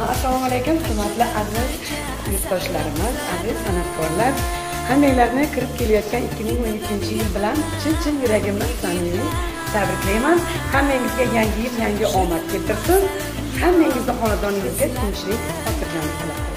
assalomu alaykum hurmatli aziz yurtdoshlarimiz aziz san'atkorlar. Hammanglarni kirib kelayotgan 2012 yil bilan chin chin yuragimdan samimiy tabriklayman. Hammangizga yangi yil yangi omad keltirsin. Hammangizni xonadoningizga tinchlik xotirjamlik tilayman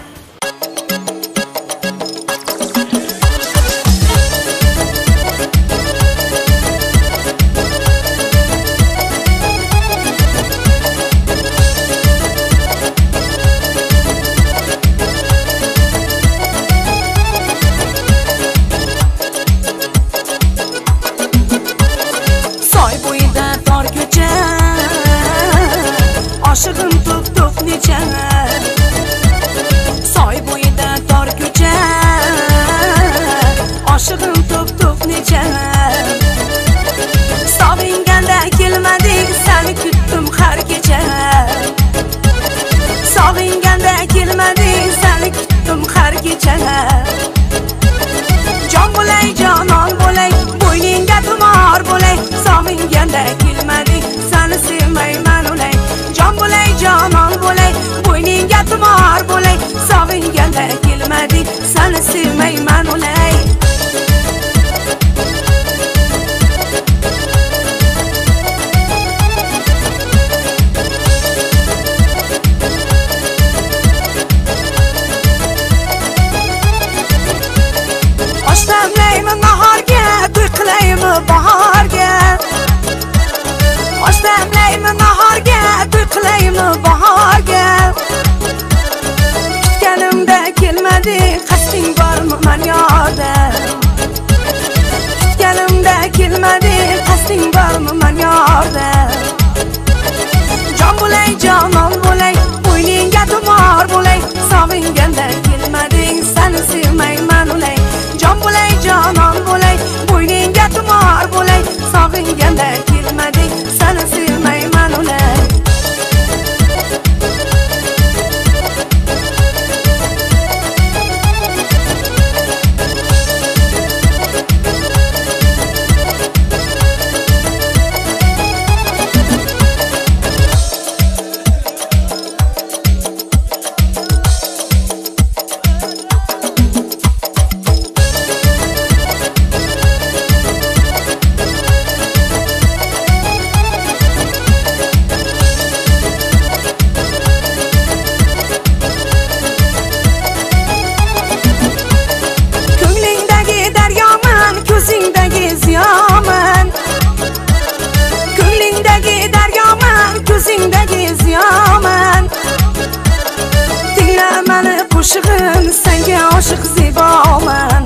oshig'im to'p to'p necha soy bo'yida tor ko'cha oshig'im to'p to'p necha sog'inganda kelmading sani kutdim har kecha sog'inganda kelmading sani kutdim har kecha Savinganda kelmadik seni sevmayman o'lay. Osh tanlaymi nahorga, to'y qilaymi bahor kelmading qasding bormi man yorda kutganimda kelmading qasding bormi man yorda jon bo'lay jonon bo'lay bo'yningga tumor bo'lay sog'inganda kelmading sani sevmayman ulay. Jon bo'lay jonon bo'lay bo'yningga tumor bo'lay sog'inganda kelmading sani sevmayman dunyoman tingla mani qo'shig'im senga oshiq ziboman.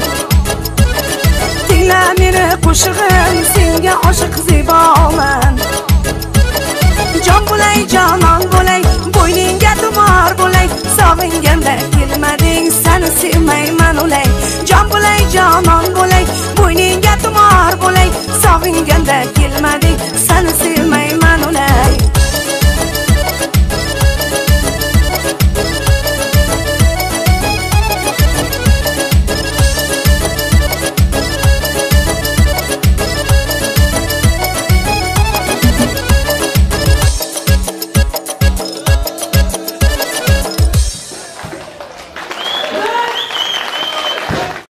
Tingla meni qo'shig'im senga oshiq ziboman. Jon bo'lay jonon bo'lay bo'yningga tumor bo'lay. Sog'inganda kelmading sani sevmayman ulay